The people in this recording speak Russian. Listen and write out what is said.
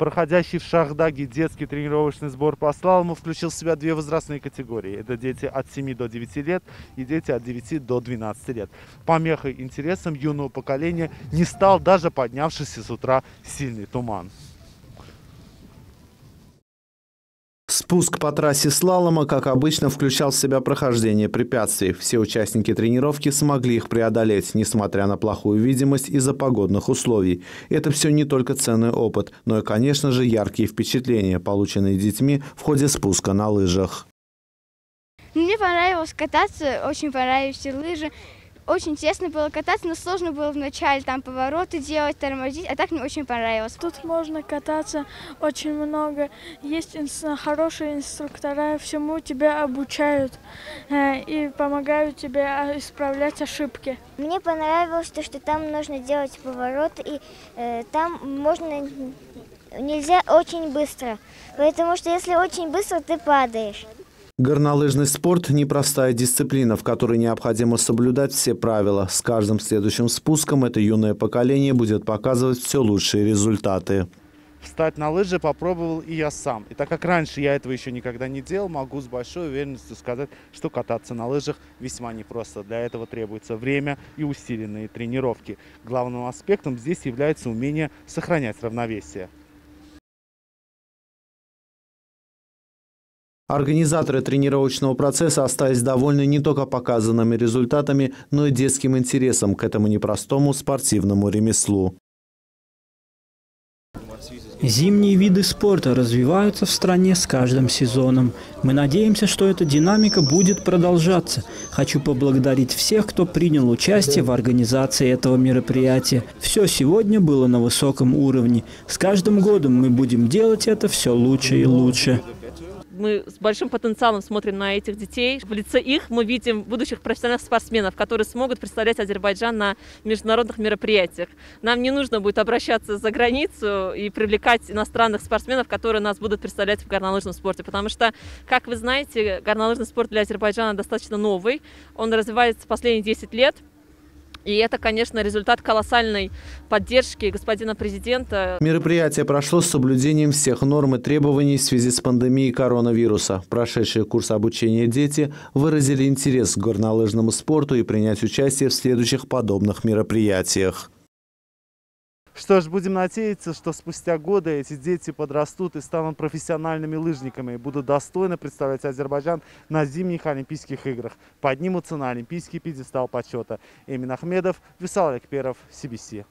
Проходящий в Шахдаге детский тренировочный сбор по слалому включил в себя две возрастные категории. Это дети от 7 до 9 лет и дети от 9 до 12 лет. Помехой интересам юного поколения не стал даже поднявшийся с утра сильный туман. Спуск по трассе слалома, как обычно, включал в себя прохождение препятствий. Все участники тренировки смогли их преодолеть, несмотря на плохую видимость из-за погодных условий. Это все не только ценный опыт, но и, конечно же, яркие впечатления, полученные детьми в ходе спуска на лыжах. Мне понравилось кататься, очень понравились лыжи. Очень тесно было кататься, но сложно было вначале там повороты делать, тормозить, а так мне очень понравилось. Тут можно кататься очень много, есть хорошие инструктора, всему тебя обучают э, и помогают тебе а, исправлять ошибки. Мне понравилось то, что там нужно делать поворот, и э, там можно нельзя очень быстро, потому что если очень быстро, ты падаешь. Горнолыжный спорт – непростая дисциплина, в которой необходимо соблюдать все правила. С каждым следующим спуском это юное поколение будет показывать все лучшие результаты. Встать на лыжи попробовал и я сам. И так как раньше я этого еще никогда не делал, могу с большой уверенностью сказать, что кататься на лыжах весьма непросто. Для этого требуется время и усиленные тренировки. Главным аспектом здесь является умение сохранять равновесие. Организаторы тренировочного процесса остались довольны не только показанными результатами, но и детским интересом к этому непростому спортивному ремеслу. Зимние виды спорта развиваются в стране с каждым сезоном. Мы надеемся, что эта динамика будет продолжаться. Хочу поблагодарить всех, кто принял участие в организации этого мероприятия. Все сегодня было на высоком уровне. С каждым годом мы будем делать это все лучше и лучше мы с большим потенциалом смотрим на этих детей. В лице их мы видим будущих профессиональных спортсменов, которые смогут представлять Азербайджан на международных мероприятиях. Нам не нужно будет обращаться за границу и привлекать иностранных спортсменов, которые нас будут представлять в горнолыжном спорте, потому что, как вы знаете, горнолыжный спорт для Азербайджана достаточно новый. Он развивается последние 10 лет. И это, конечно, результат колоссальной поддержки господина президента. Мероприятие прошло с соблюдением всех норм и требований в связи с пандемией коронавируса. Прошедшие курс обучения дети выразили интерес к горнолыжному спорту и принять участие в следующих подобных мероприятиях. Что ж, будем надеяться, что спустя годы эти дети подрастут и станут профессиональными лыжниками и будут достойно представлять Азербайджан на зимних Олимпийских играх, поднимутся на олимпийский пьедестал почета. Эмин Ахмедов, Висал Экперов, CBC.